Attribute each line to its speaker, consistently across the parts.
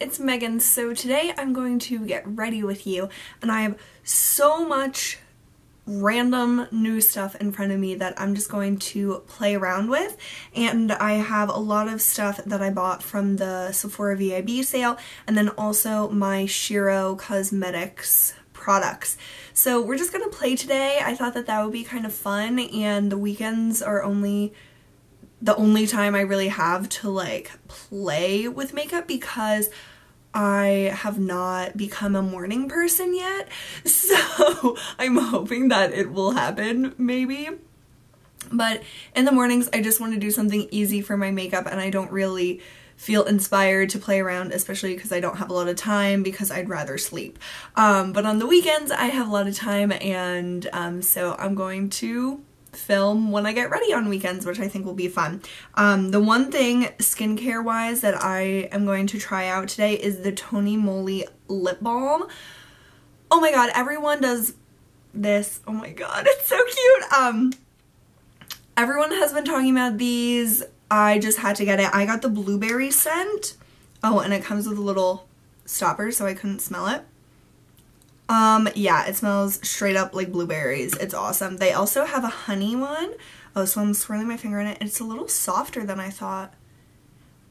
Speaker 1: it's Megan. So today I'm going to get ready with you and I have so much random new stuff in front of me that I'm just going to play around with and I have a lot of stuff that I bought from the Sephora VIB sale and then also my Shiro Cosmetics products. So we're just going to play today. I thought that that would be kind of fun and the weekends are only the only time I really have to like play with makeup because I have not become a morning person yet. So I'm hoping that it will happen maybe. But in the mornings, I just want to do something easy for my makeup and I don't really feel inspired to play around, especially because I don't have a lot of time because I'd rather sleep. Um, but on the weekends, I have a lot of time and um, so I'm going to film when I get ready on weekends, which I think will be fun. Um, the one thing skincare wise that I am going to try out today is the Tony Moly Lip Balm. Oh my god, everyone does this. Oh my god, it's so cute. Um, everyone has been talking about these. I just had to get it. I got the blueberry scent. Oh, and it comes with a little stopper so I couldn't smell it. Um, yeah, it smells straight up like blueberries. It's awesome. They also have a honey one. Oh, so I'm swirling my finger in it. It's a little softer than I thought.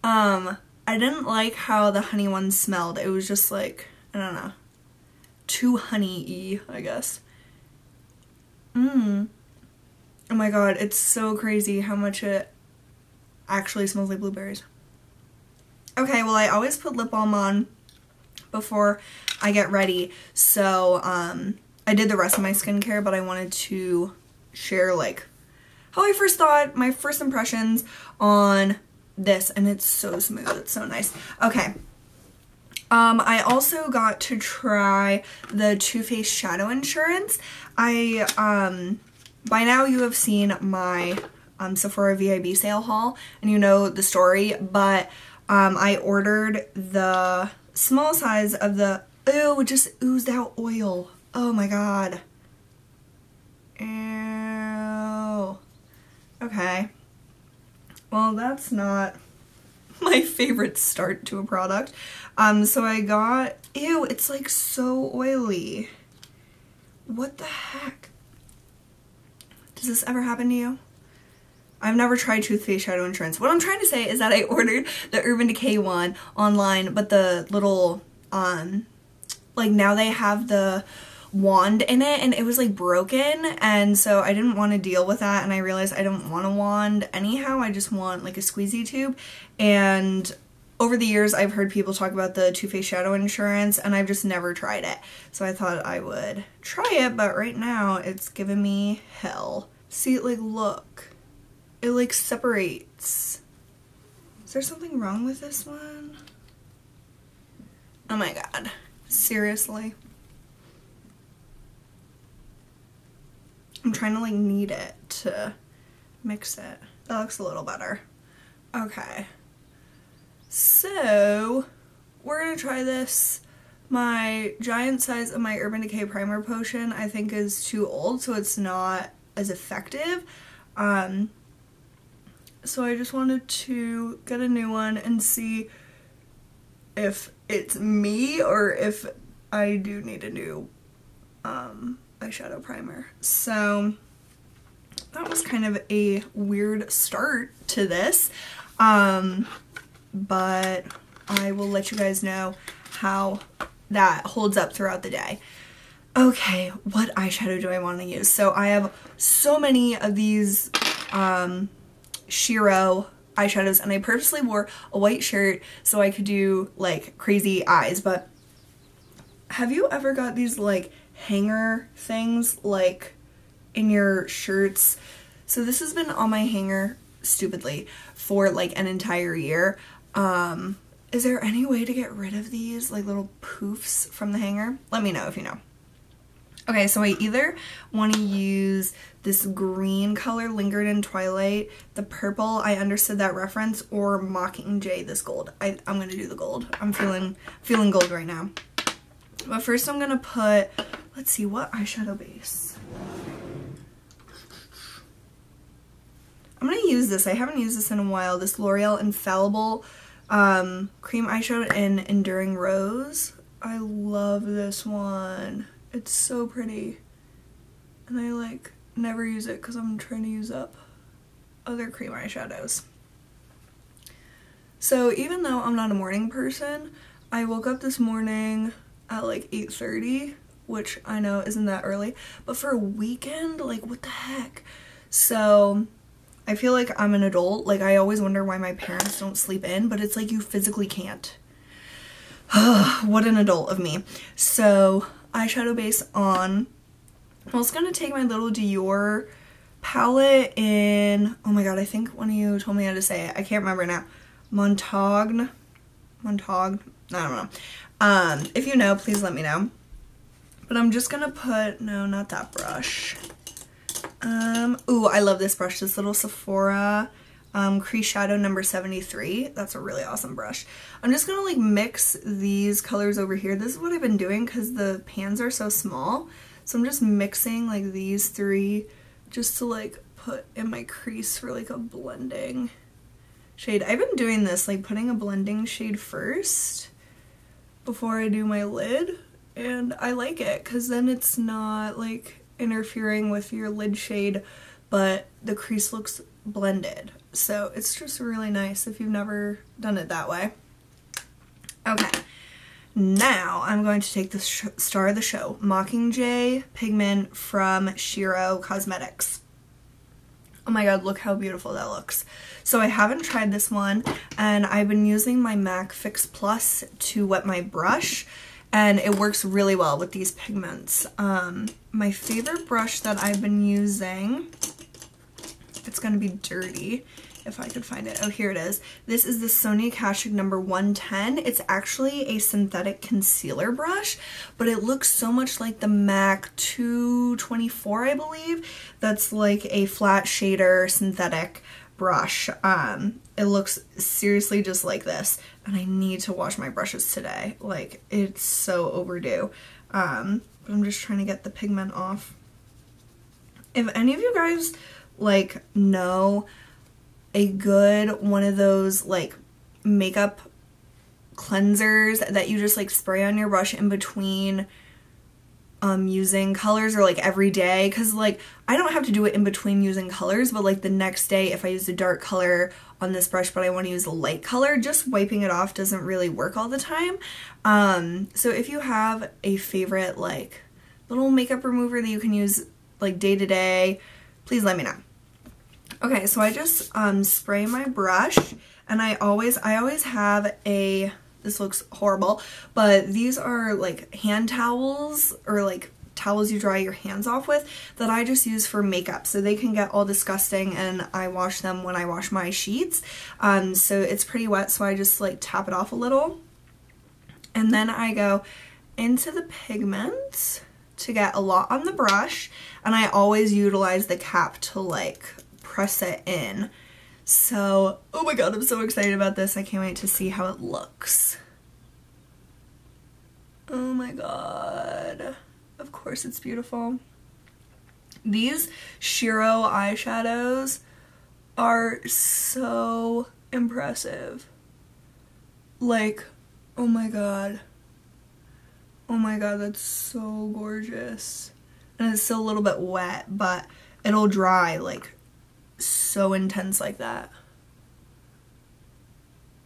Speaker 1: Um, I didn't like how the honey one smelled. It was just like, I don't know, too honey-y, I guess. Mmm. Oh my god, it's so crazy how much it actually smells like blueberries. Okay, well I always put lip balm on before I get ready. So um, I did the rest of my skincare, but I wanted to share like how I first thought, my first impressions on this, and it's so smooth. It's so nice. Okay. Um, I also got to try the Too Faced Shadow Insurance. I, um, by now you have seen my um, Sephora VIB sale haul, and you know the story, but um, I ordered the small size of the, ew, it just oozed out oil. Oh my god. Ew. Okay. Well, that's not my favorite start to a product. Um, so I got, ew, it's like so oily. What the heck? Does this ever happen to you? I've never tried Too Faced Shadow Insurance. What I'm trying to say is that I ordered the Urban Decay one online, but the little, um, like now they have the wand in it and it was like broken and so I didn't want to deal with that and I realized I don't want a wand anyhow I just want like a squeezy tube and over the years I've heard people talk about the Too Faced Shadow Insurance and I've just never tried it so I thought I would try it but right now it's giving me hell see it like look it like separates. Is there something wrong with this one? Oh my god. Seriously? I'm trying to like knead it to mix it. That looks a little better. Okay. So, we're gonna try this. My giant size of my Urban Decay Primer Potion I think is too old, so it's not as effective. Um, so I just wanted to get a new one and see if it's me or if I do need a new um, eyeshadow primer. So that was kind of a weird start to this, um, but I will let you guys know how that holds up throughout the day. Okay, what eyeshadow do I want to use? So I have so many of these um, Shiro eyeshadows and I purposely wore a white shirt so I could do like crazy eyes but have you ever got these like hanger things like in your shirts? So this has been on my hanger stupidly for like an entire year. Um is there any way to get rid of these like little poofs from the hanger? Let me know if you know Okay, so I either want to use this green color Lingered in Twilight, the purple, I understood that reference, or Mockingjay, this gold. I, I'm going to do the gold. I'm feeling, feeling gold right now. But first I'm going to put, let's see, what eyeshadow base? I'm going to use this. I haven't used this in a while. This L'Oreal Infallible um, cream eyeshadow in Enduring Rose. I love this one. It's so pretty. And I like never use it because I'm trying to use up other cream eyeshadows. So even though I'm not a morning person, I woke up this morning at like 8.30, which I know isn't that early, but for a weekend, like what the heck? So I feel like I'm an adult. Like I always wonder why my parents don't sleep in, but it's like you physically can't. what an adult of me. So eyeshadow base on. I was gonna take my little Dior palette in, oh my god, I think one of you told me how to say it. I can't remember now. Montagne. Montagne. I don't know. Um, if you know, please let me know. But I'm just gonna put, no, not that brush. Um, ooh, I love this brush. This little Sephora um, Crease Shadow number 73. That's a really awesome brush. I'm just gonna like mix these colors over here. This is what I've been doing because the pans are so small. So I'm just mixing like these three just to like put in my crease for like a blending shade. I've been doing this, like putting a blending shade first before I do my lid and I like it because then it's not like interfering with your lid shade but the crease looks blended so it's just really nice if you've never done it that way. Okay, now I'm going to take the star of the show, Mockingjay pigment from Shiro Cosmetics. Oh my god, look how beautiful that looks. So I haven't tried this one, and I've been using my MAC Fix Plus to wet my brush, and it works really well with these pigments. Um, my favorite brush that I've been using it's going to be dirty if I could find it. Oh, here it is. This is the Sonia Kashuk number 110. It's actually a synthetic concealer brush, but it looks so much like the MAC 224, I believe. That's like a flat shader synthetic brush. Um, it looks seriously just like this, and I need to wash my brushes today. Like, it's so overdue. Um, but I'm just trying to get the pigment off. If any of you guys like know a good one of those like makeup cleansers that you just like spray on your brush in between um using colors or like every day. Because like I don't have to do it in between using colors but like the next day if I use a dark color on this brush but I want to use a light color just wiping it off doesn't really work all the time. Um so if you have a favorite like little makeup remover that you can use like day to day please let me know Okay, so I just um, spray my brush and I always, I always have a, this looks horrible, but these are like hand towels or like towels you dry your hands off with that I just use for makeup. So they can get all disgusting and I wash them when I wash my sheets. Um, so it's pretty wet so I just like tap it off a little. And then I go into the pigments to get a lot on the brush and I always utilize the cap to like press it in. So, oh my god, I'm so excited about this. I can't wait to see how it looks. Oh my god. Of course it's beautiful. These Shiro eyeshadows are so impressive. Like, oh my god. Oh my god, that's so gorgeous. And it's still a little bit wet, but it'll dry like so intense like that.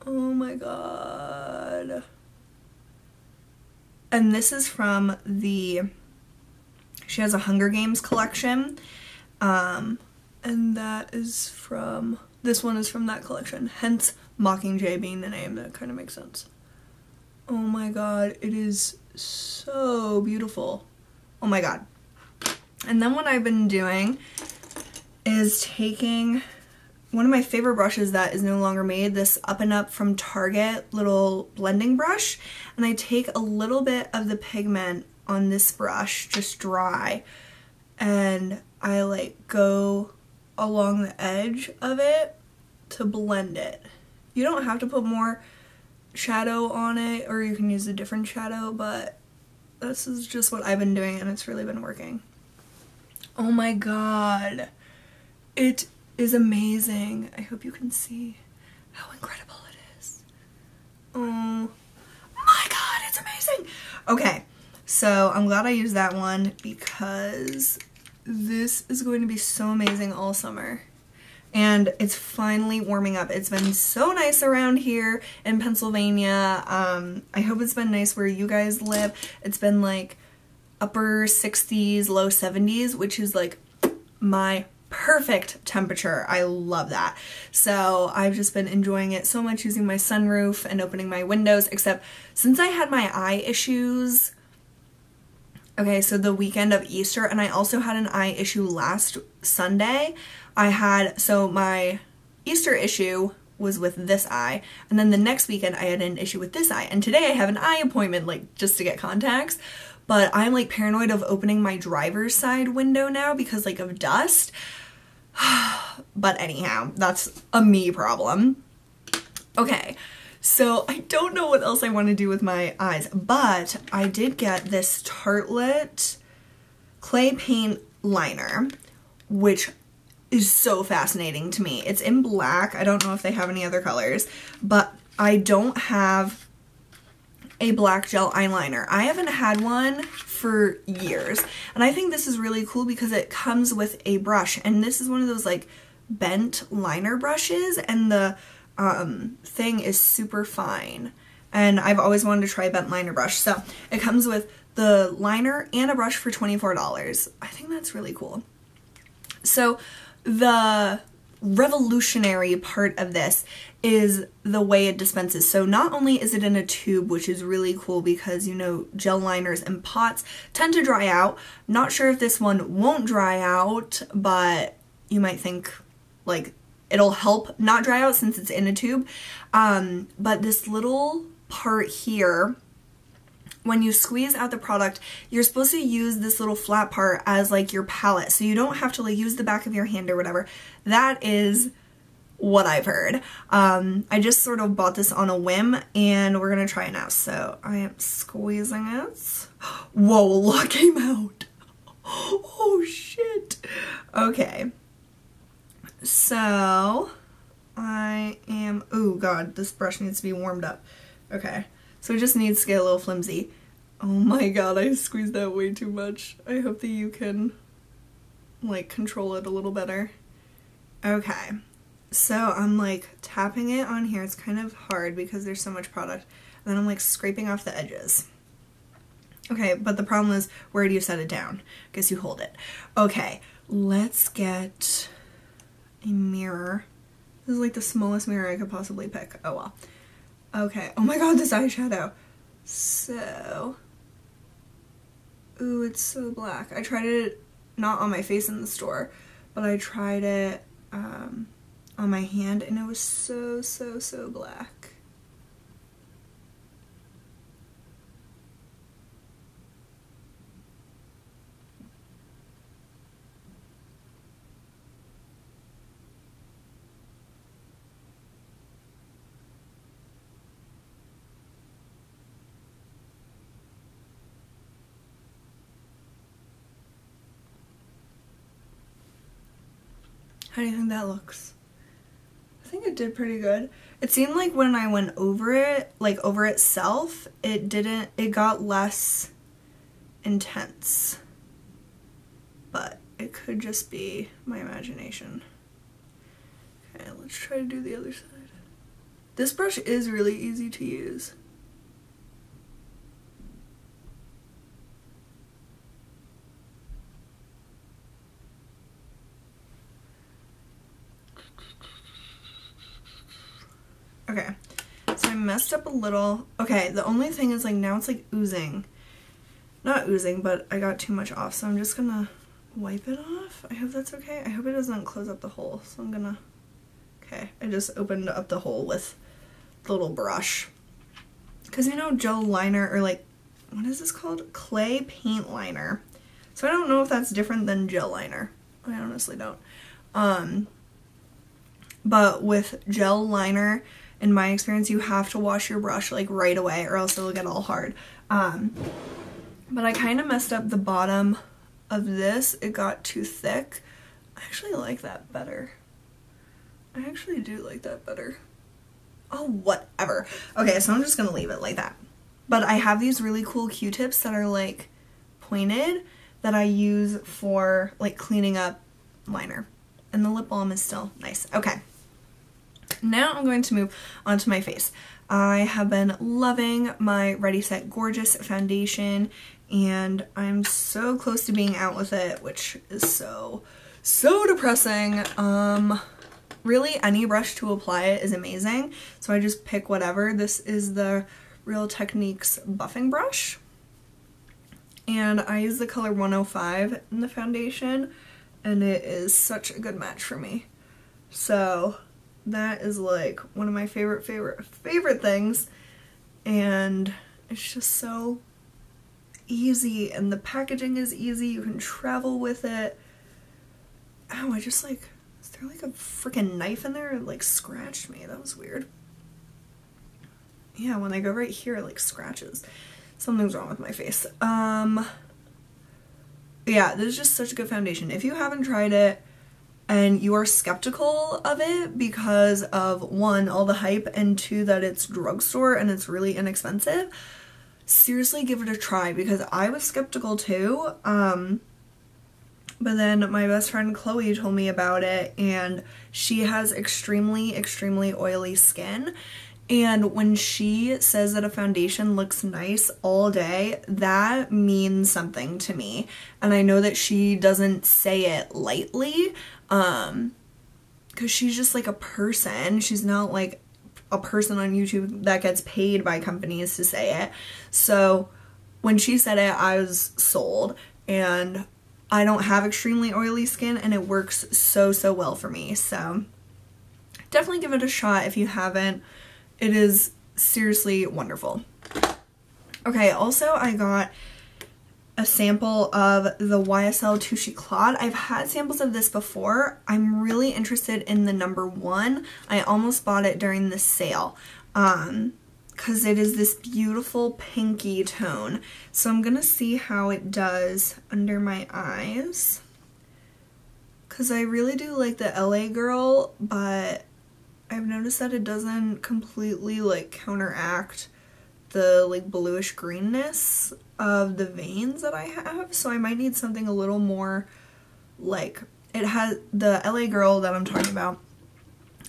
Speaker 1: Oh my god. And this is from the, she has a Hunger Games collection. Um, and that is from, this one is from that collection. Hence Mockingjay being the name, that kind of makes sense. Oh my god, it is so beautiful. Oh my god. And then what I've been doing is taking one of my favorite brushes that is no longer made, this Up and Up from Target little blending brush, and I take a little bit of the pigment on this brush, just dry, and I like go along the edge of it to blend it. You don't have to put more shadow on it or you can use a different shadow, but this is just what I've been doing and it's really been working. Oh my god. It is amazing. I hope you can see how incredible it is. Oh my god, it's amazing! Okay, so I'm glad I used that one because this is going to be so amazing all summer. And it's finally warming up. It's been so nice around here in Pennsylvania. Um, I hope it's been nice where you guys live. It's been like upper 60s, low 70s, which is like my perfect temperature. I love that. So I've just been enjoying it so much using my sunroof and opening my windows, except since I had my eye issues, okay, so the weekend of Easter, and I also had an eye issue last Sunday, I had, so my Easter issue was with this eye, and then the next weekend I had an issue with this eye, and today I have an eye appointment, like, just to get contacts, but I'm, like, paranoid of opening my driver's side window now because, like, of dust. but anyhow, that's a me problem. Okay, so I don't know what else I want to do with my eyes, but I did get this Tartelette clay paint liner, which is so fascinating to me. It's in black. I don't know if they have any other colors, but I don't have a black gel eyeliner. I haven't had one for years. And I think this is really cool because it comes with a brush. And this is one of those like bent liner brushes and the um, thing is super fine. And I've always wanted to try a bent liner brush. So it comes with the liner and a brush for $24. I think that's really cool. So the revolutionary part of this is the way it dispenses. So not only is it in a tube, which is really cool because, you know, gel liners and pots tend to dry out. Not sure if this one won't dry out, but you might think like it'll help not dry out since it's in a tube. Um, but this little part here when you squeeze out the product, you're supposed to use this little flat part as like your palette. So you don't have to like use the back of your hand or whatever. That is what I've heard. Um, I just sort of bought this on a whim and we're gonna try it now. So I am squeezing it. Whoa, a came out. Oh shit. Okay. So I am, oh god, this brush needs to be warmed up. Okay. So it just needs to get a little flimsy. Oh my god, I squeezed that way too much. I hope that you can like control it a little better. Okay, so I'm like tapping it on here. It's kind of hard because there's so much product. And then I'm like scraping off the edges. Okay, but the problem is where do you set it down? I Guess you hold it. Okay, let's get a mirror. This is like the smallest mirror I could possibly pick. Oh well. Okay. Oh my god, this eyeshadow. So. Ooh, it's so black. I tried it not on my face in the store, but I tried it um, on my hand and it was so, so, so black. How do you think that looks? I think it did pretty good. It seemed like when I went over it, like over itself, it didn't, it got less intense. But it could just be my imagination. Okay, let's try to do the other side. This brush is really easy to use. Okay, so I messed up a little. Okay, the only thing is like now it's like oozing. Not oozing, but I got too much off, so I'm just gonna wipe it off. I hope that's okay. I hope it doesn't close up the hole, so I'm gonna... Okay, I just opened up the hole with the little brush. Because you know gel liner, or like, what is this called? Clay paint liner. So I don't know if that's different than gel liner. I honestly don't. Um, but with gel liner, in my experience, you have to wash your brush like right away or else it'll get all hard. Um, but I kind of messed up the bottom of this. It got too thick. I actually like that better. I actually do like that better. Oh, whatever. Okay, so I'm just gonna leave it like that. But I have these really cool Q-tips that are like pointed that I use for like cleaning up liner. And the lip balm is still nice. Okay. Now I'm going to move onto my face. I have been loving my Ready Set Gorgeous foundation and I'm so close to being out with it, which is so, so depressing. Um, really any brush to apply it is amazing. So I just pick whatever. This is the Real Techniques buffing brush. And I use the color 105 in the foundation and it is such a good match for me. So that is like one of my favorite, favorite, favorite things. And it's just so easy and the packaging is easy. You can travel with it. Ow, I just like, is there like a freaking knife in there? It like scratched me. That was weird. Yeah, when I go right here, it like scratches. Something's wrong with my face. Um, yeah, this is just such a good foundation. If you haven't tried it, and you are skeptical of it because of one, all the hype, and two, that it's drugstore and it's really inexpensive, seriously give it a try because I was skeptical too. Um, but then my best friend Chloe told me about it, and she has extremely, extremely oily skin. And when she says that a foundation looks nice all day, that means something to me. And I know that she doesn't say it lightly, um, because she's just like a person. She's not like a person on YouTube that gets paid by companies to say it. So when she said it, I was sold. And I don't have extremely oily skin and it works so, so well for me. So definitely give it a shot if you haven't. It is seriously wonderful. Okay, also I got a sample of the YSL Touche Éclat. I've had samples of this before. I'm really interested in the number one. I almost bought it during the sale um, because it is this beautiful pinky tone. So I'm going to see how it does under my eyes because I really do like the LA Girl, but I've noticed that it doesn't completely like counteract the like bluish greenness of the veins that I have so I might need something a little more like it has the LA girl that I'm talking about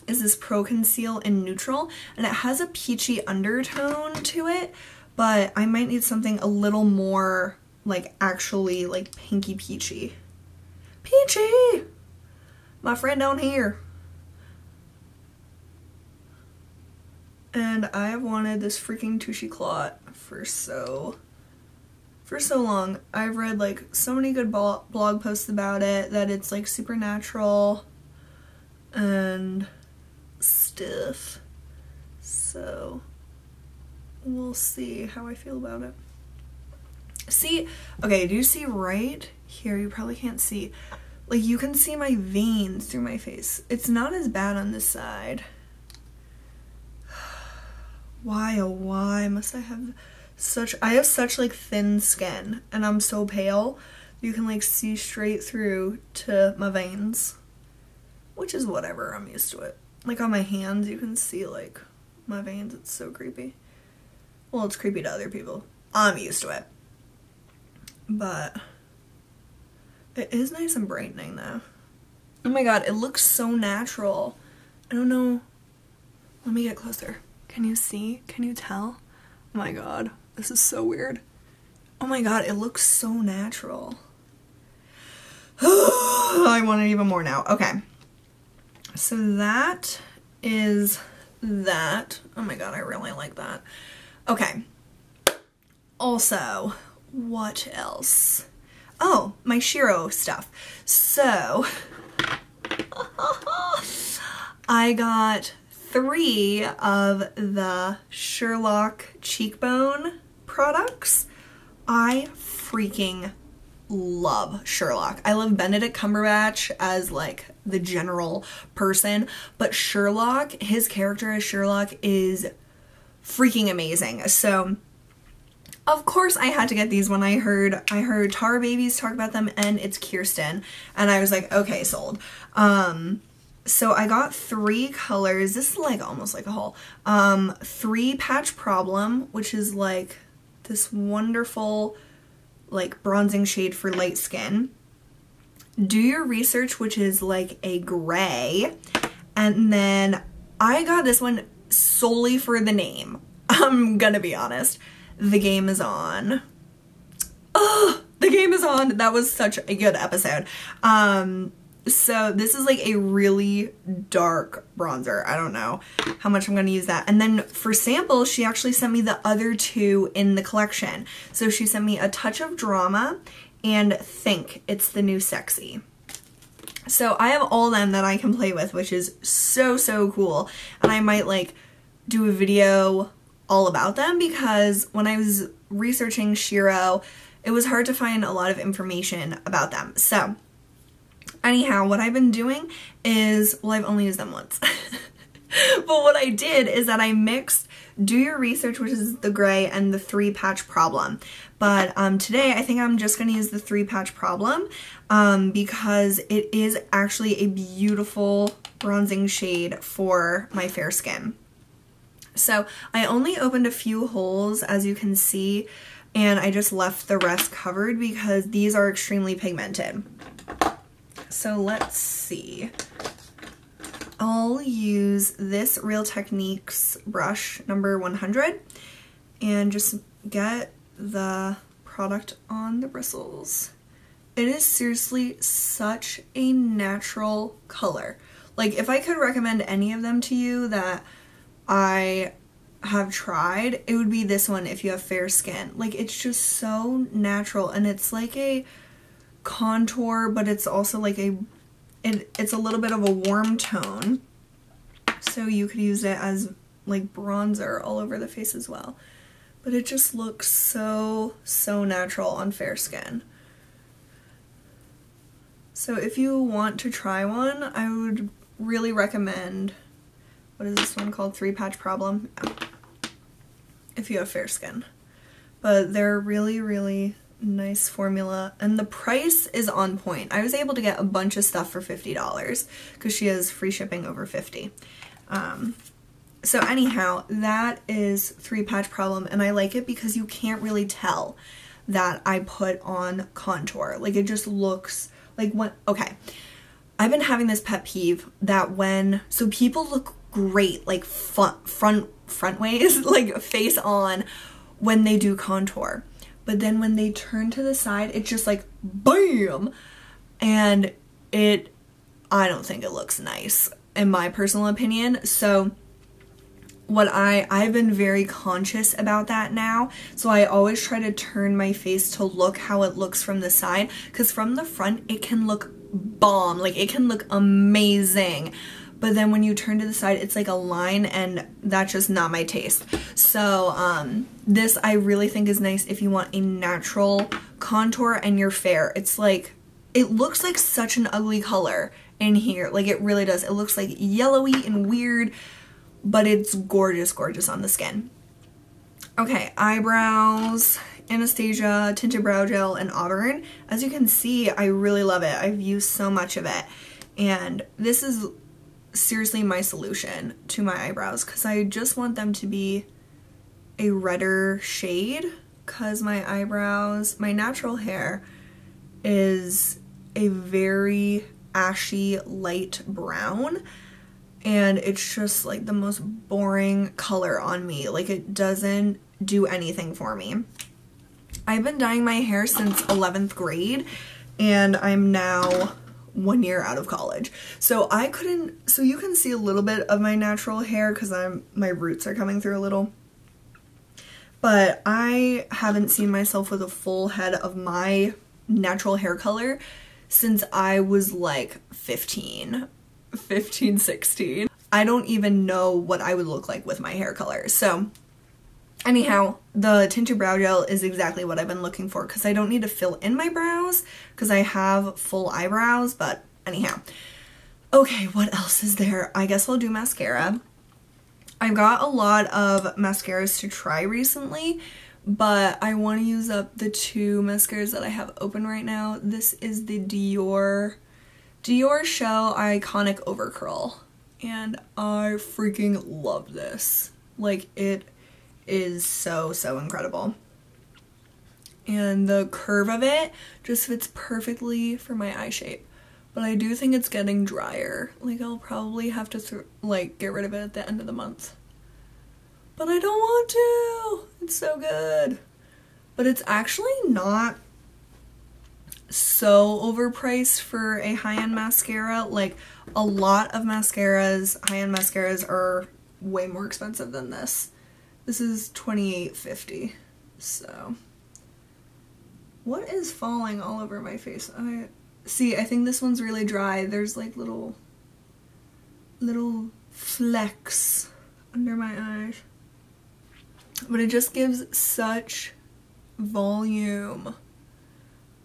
Speaker 1: is this Pro Conceal in neutral and it has a peachy undertone to it but I might need something a little more like actually like pinky peachy. Peachy! My friend down here. And I have wanted this freaking Touche Éclat for so for so long. I've read like so many good blog posts about it that it's like supernatural and stiff. So we'll see how I feel about it. See, okay, do you see right here? You probably can't see. Like you can see my veins through my face. It's not as bad on this side. Why, oh why must I have such, I have such like thin skin and I'm so pale. You can like see straight through to my veins, which is whatever, I'm used to it. Like on my hands, you can see like my veins, it's so creepy. Well, it's creepy to other people. I'm used to it. But it is nice and brightening though. Oh my god, it looks so natural. I don't know. Let me get closer. Can you see? Can you tell? Oh my god, this is so weird. Oh my god, it looks so natural. I want it even more now. Okay. So that is that. Oh my god, I really like that. Okay. Also, what else? Oh, my Shiro stuff. So, I got three of the Sherlock cheekbone products. I freaking love Sherlock. I love Benedict Cumberbatch as like the general person, but Sherlock, his character as Sherlock is freaking amazing. So of course I had to get these when I heard I heard Tarababyz talk about them and it's Kirsten and I was like, okay, sold. Um so I got three colors. This is like almost like a haul. Um, three Patch Problem, which is like this wonderful like bronzing shade for light skin. Do Your Research, which is like a gray. And then I got this one solely for the name. I'm gonna be honest. The game is on. Oh, the game is on. That was such a good episode. Um, so this is like a really dark bronzer. I don't know how much I'm going to use that. And then for sample, she actually sent me the other two in the collection. So she sent me a touch of drama and think it's the new sexy. So I have all them that I can play with, which is so, so cool. And I might like do a video all about them because when I was researching Shiro, it was hard to find a lot of information about them. So anyhow, what I've been doing is, well, I've only used them once. but what I did is that I mixed Do Your Research, which is the gray, and the three patch problem. But um, today I think I'm just going to use the three patch problem um, because it is actually a beautiful bronzing shade for my fair skin. So I only opened a few holes as you can see and I just left the rest covered because these are extremely pigmented. So let's see. I'll use this Real Techniques brush number 100 and just get the product on the bristles. It is seriously such a natural color. Like if I could recommend any of them to you that I have tried, it would be this one if you have fair skin. Like it's just so natural and it's like a contour, but it's also like a, it, it's a little bit of a warm tone. So you could use it as like bronzer all over the face as well. But it just looks so, so natural on fair skin. So if you want to try one, I would really recommend, what is this one called? Three Patch Problem? If you have fair skin. But they're really, really nice formula and the price is on point. I was able to get a bunch of stuff for $50 because she has free shipping over 50 um, so anyhow, that is three patch problem and I like it because you can't really tell that I put on contour. Like it just looks like when, okay. I've been having this pet peeve that when, so people look great like front, front, front ways, like face on when they do contour but then when they turn to the side, it's just like BAM! And it, I don't think it looks nice, in my personal opinion. So, what I I've been very conscious about that now so I always try to turn my face to look how it looks from the side because from the front it can look bomb like it can look amazing but then when you turn to the side it's like a line and that's just not my taste so um, this I really think is nice if you want a natural contour and you're fair it's like it looks like such an ugly color in here like it really does it looks like yellowy and weird but it's gorgeous gorgeous on the skin okay eyebrows Anastasia Tinted Brow Gel and Auburn. As you can see, I really love it. I've used so much of it. And this is seriously my solution to my eyebrows because I just want them to be a redder shade because my eyebrows, my natural hair is a very ashy light brown and it's just like the most boring color on me. Like it doesn't do anything for me. I've been dyeing my hair since 11th grade and I'm now one year out of college. So I couldn't, so you can see a little bit of my natural hair because I'm, my roots are coming through a little. But I haven't seen myself with a full head of my natural hair color since I was like 15, 15, 16. I don't even know what I would look like with my hair color. So Anyhow, the tinted brow gel is exactly what I've been looking for because I don't need to fill in my brows because I have full eyebrows, but anyhow. Okay, what else is there? I guess I'll do mascara. I've got a lot of mascaras to try recently, but I want to use up the two mascaras that I have open right now. This is the Dior Diorshow Iconic Overcurl. And I freaking love this. Like, it is so, so incredible. And the curve of it just fits perfectly for my eye shape. But I do think it's getting drier. Like, I'll probably have to, like, get rid of it at the end of the month. But I don't want to! It's so good. But it's actually not so overpriced for a high-end mascara. Like, a lot of mascaras, high-end mascaras are way more expensive than this. This is $28.50. So, what is falling all over my face? I see. I think this one's really dry. There's like little, little flecks under my eyes, but it just gives such volume.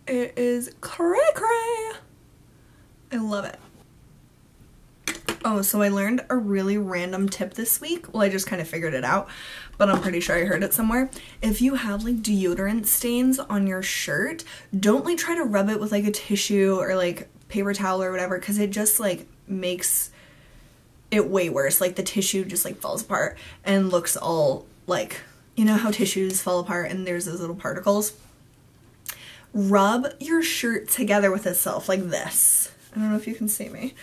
Speaker 1: It is cray cray. I love it. Oh, so I learned a really random tip this week. Well, I just kind of figured it out, but I'm pretty sure I heard it somewhere. If you have like deodorant stains on your shirt, don't like try to rub it with like a tissue or like paper towel or whatever because it just like makes it way worse. Like the tissue just like falls apart and looks all like, you know how tissues fall apart and there's those little particles? Rub your shirt together with itself like this. I don't know if you can see me.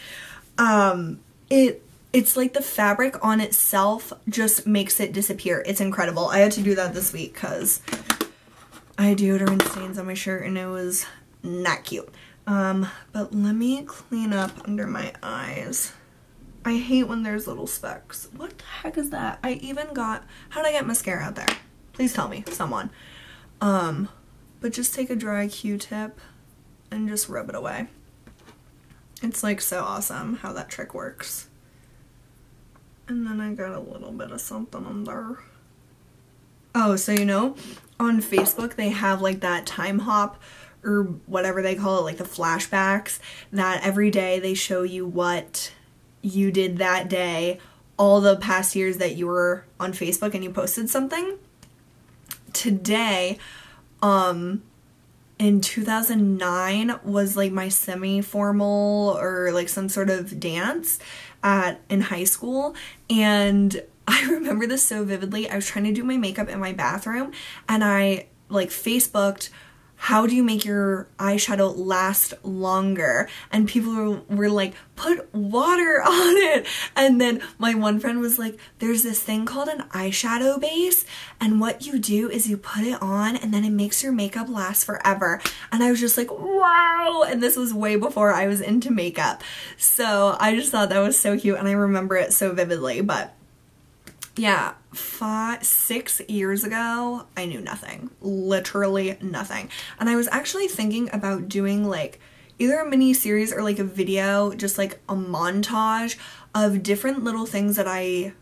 Speaker 1: Um, it it's like the fabric on itself just makes it disappear. It's incredible. I had to do that this week because I had deodorant stains on my shirt and it was not cute. Um, but let me clean up under my eyes. I hate when there's little specks. What the heck is that? I even got, how did I get mascara out there? Please tell me, someone. Um, but just take a dry Q-tip and just rub it away. It's like so awesome how that trick works. And then I got a little bit of something on there. Oh, so you know, on Facebook they have like that time hop or whatever they call it, like the flashbacks, that every day they show you what you did that day, all the past years that you were on Facebook and you posted something. Today, um, in 2009 was like my semi-formal or like some sort of dance at in high school and I remember this so vividly. I was trying to do my makeup in my bathroom and I like Facebooked how do you make your eyeshadow last longer? And people were, like, put water on it. And then my one friend was like, there's this thing called an eyeshadow base. And what you do is you put it on and then it makes your makeup last forever. And I was just like, wow. And this was way before I was into makeup. So I just thought that was so cute. And I remember it so vividly. But yeah, five, six years ago, I knew nothing. Literally nothing. And I was actually thinking about doing like either a mini series or like a video, just like a montage of different little things that I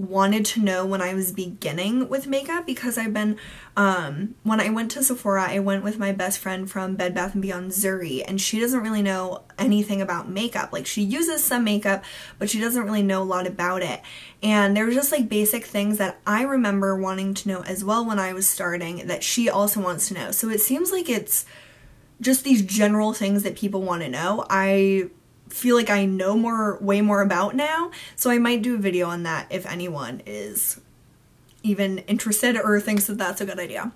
Speaker 1: wanted to know when I was beginning with makeup because I've been, um, when I went to Sephora, I went with my best friend from Bed Bath & Beyond, Zuri, and she doesn't really know anything about makeup. Like, she uses some makeup, but she doesn't really know a lot about it. And there were just, like, basic things that I remember wanting to know as well when I was starting that she also wants to know. So it seems like it's just these general things that people want to know. I feel like I know more, way more about now. So I might do a video on that if anyone is even interested or thinks that that's a good idea.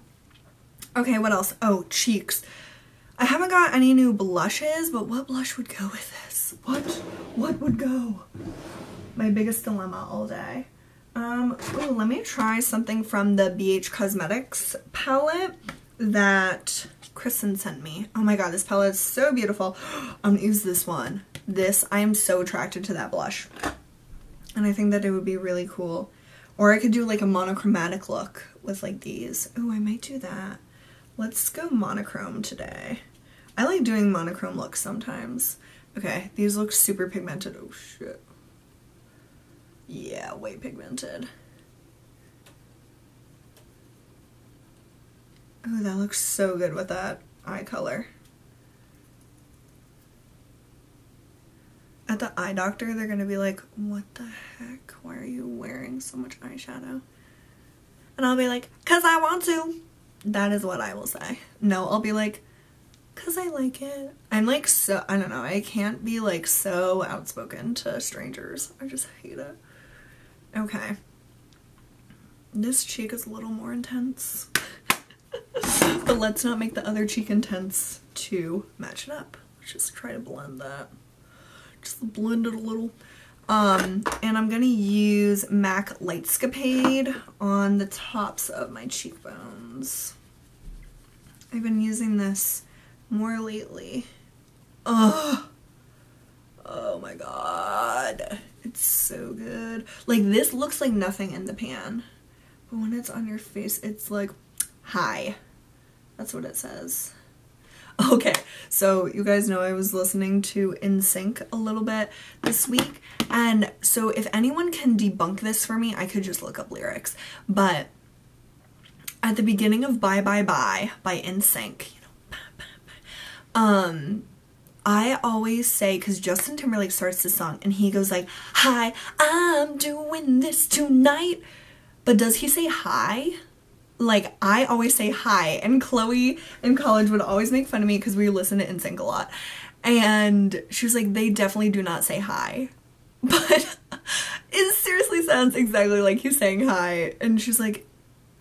Speaker 1: Okay, what else? Oh, cheeks. I haven't got any new blushes, but what blush would go with this? What? What would go? My biggest dilemma all day. Um, oh, let me try something from the BH Cosmetics palette that Kristen sent me. Oh my god, this palette is so beautiful. I'm gonna use this one. This, I am so attracted to that blush. And I think that it would be really cool. Or I could do like a monochromatic look with like these. Oh, I might do that. Let's go monochrome today. I like doing monochrome looks sometimes. Okay, these look super pigmented. Oh shit. Yeah, way pigmented. Oh, that looks so good with that eye color. At the eye doctor, they're gonna be like, what the heck? Why are you wearing so much eyeshadow? And I'll be like, cause I want to. That is what I will say. No, I'll be like, because I like it. I'm like so, I don't know, I can't be like so outspoken to strangers. I just hate it. Okay. This cheek is a little more intense. but let's not make the other cheek intense to match it up. Let's just try to blend that. Just blend it a little. Um, and I'm gonna use MAC Lightscapade on the tops of my cheekbones. I've been using this more lately. Oh, oh my god. It's so good. Like this looks like nothing in the pan. But when it's on your face, it's like, hi. That's what it says. Okay, so you guys know I was listening to NSYNC a little bit this week, and so if anyone can debunk this for me, I could just look up lyrics. But at the beginning of Bye Bye Bye by NSYNC, you know, um, I always say, because Justin Timberlake starts the song and he goes like, Hi, I'm doing this tonight. But does he say hi? Like I always say hi and Chloe in college would always make fun of me because we listen to NSYNC a lot. And she was like they definitely do not say hi. But it seriously sounds exactly like he's saying hi. And she's like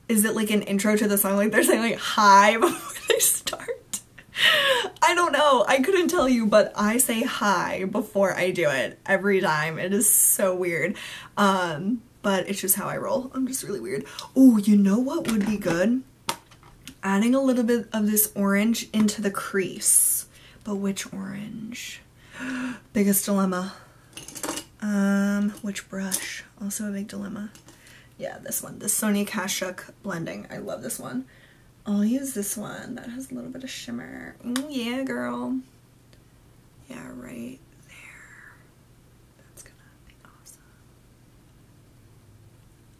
Speaker 1: is it like an intro to the song? Like they're saying like hi before they start. I don't know. I couldn't tell you but I say hi before I do it every time. It is so weird. Um but it's just how I roll. I'm just really weird. Oh, you know what would be good? Adding a little bit of this orange into the crease. But which orange? Biggest dilemma. Um, which brush? Also a big dilemma. Yeah, this one. The Sonia Kashuk blending. I love this one. I'll use this one. That has a little bit of shimmer. Ooh, yeah, girl. Yeah, right.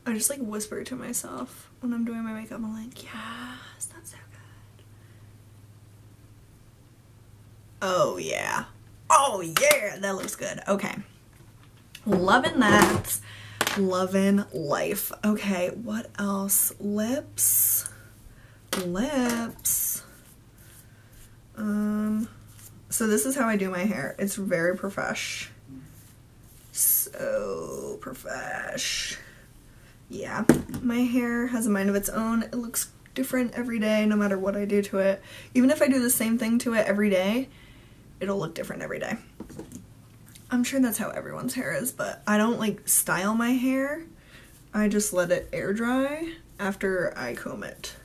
Speaker 1: I just like whisper to myself when I'm doing my makeup. I'm like, yes, that's so good. Oh yeah. Oh yeah, that looks good. Okay. Loving that. Loving life. Okay, what else? Lips. Lips. Um, so this is how I do my hair. It's very profesh. So profesh yeah, my hair has a mind of its own. It looks different every day no matter what I do to it. Even if I do the same thing to it every day, it'll look different every day. I'm sure that's how everyone's hair is, but I don't like style my hair. I just let it air dry after I comb it.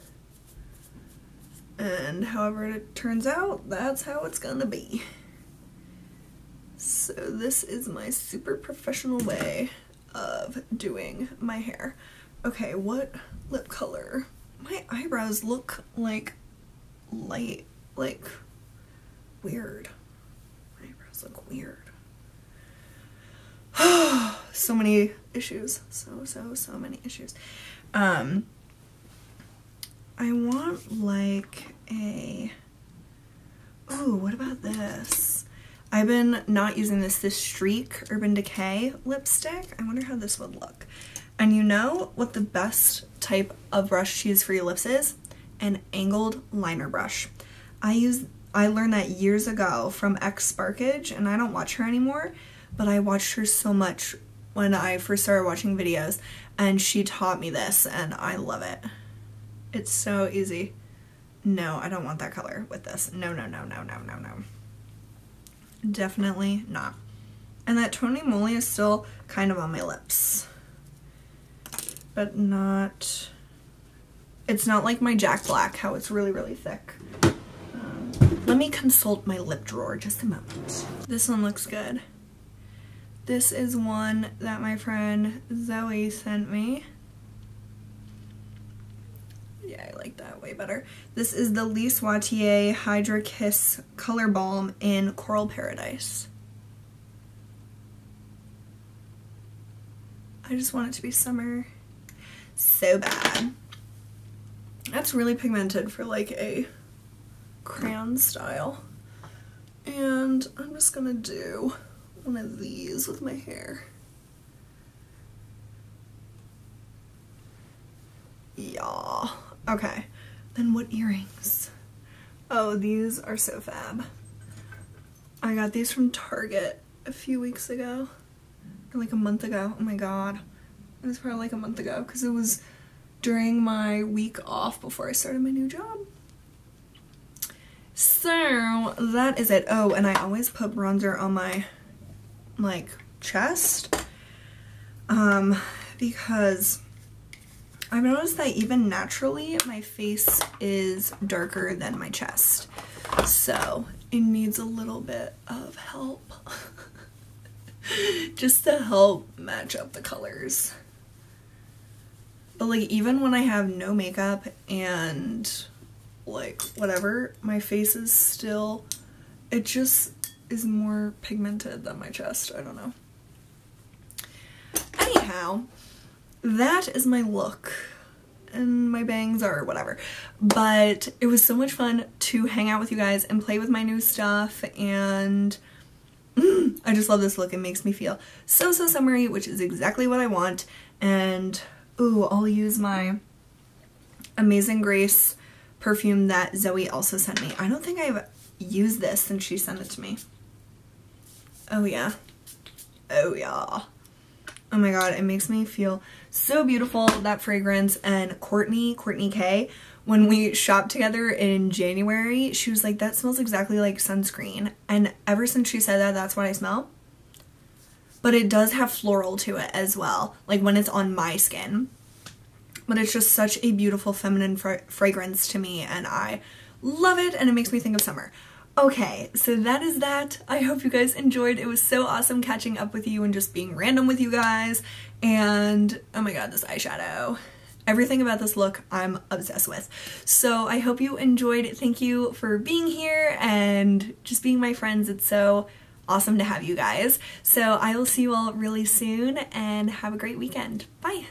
Speaker 1: And however it turns out, that's how it's gonna be. So this is my super professional way of doing my hair. Okay, what lip color? My eyebrows look like light, like weird. My eyebrows look weird. so many issues. So, so, so many issues. Um, I want like a, oh, what about this? I've been not using this, this Streak Urban Decay lipstick. I wonder how this would look. And you know what the best type of brush to use for your lips is? An angled liner brush. I use I learned that years ago from X Sparkage and I don't watch her anymore, but I watched her so much when I first started watching videos and she taught me this and I love it. It's so easy. No, I don't want that color with this. No, no, no, no, no, no, no. Definitely not. And that Tony Moly is still kind of on my lips. But not... It's not like my Jack Black, how it's really, really thick. Um, let me consult my lip drawer just a moment. This one looks good. This is one that my friend Zoe sent me. Yeah, I like that way better. This is the Lise Watier Hydra Kiss Color Balm in Coral Paradise. I just want it to be summer so bad. That's really pigmented for like a crayon style. And I'm just gonna do one of these with my hair. Yeah. Okay, then what earrings? Oh, these are so fab. I got these from Target a few weeks ago. Like a month ago. Oh my god. It was probably like a month ago because it was during my week off before I started my new job. So that is it. Oh, and I always put bronzer on my like chest um, because I've noticed that even naturally my face is darker than my chest. So it needs a little bit of help. Just to help match up the colors. But like even when I have no makeup and like whatever, my face is still, it just is more pigmented than my chest. I don't know. Anyhow, that is my look and my bangs are whatever. But it was so much fun to hang out with you guys and play with my new stuff and mm, I just love this look. It makes me feel so, so summery, which is exactly what I want. And, ooh, I'll use my Amazing Grace perfume that Zoe also sent me. I don't think I've used this since she sent it to me. Oh yeah. Oh yeah. Oh my god, it makes me feel so beautiful, that fragrance. And Courtney, Courtney K, when we shopped together in January, she was like, that smells exactly like sunscreen. And ever since she said that, that's what I smell. But it does have floral to it as well, like when it's on my skin. But it's just such a beautiful feminine fra fragrance to me and I love it and it makes me think of summer. Okay, so that is that. I hope you guys enjoyed. It was so awesome catching up with you and just being random with you guys. And oh my god, this eyeshadow. Everything about this look I'm obsessed with. So I hope you enjoyed. Thank you for being here and just being my friends. It's so awesome to have you guys. So I will see you all really soon and have a great weekend. Bye!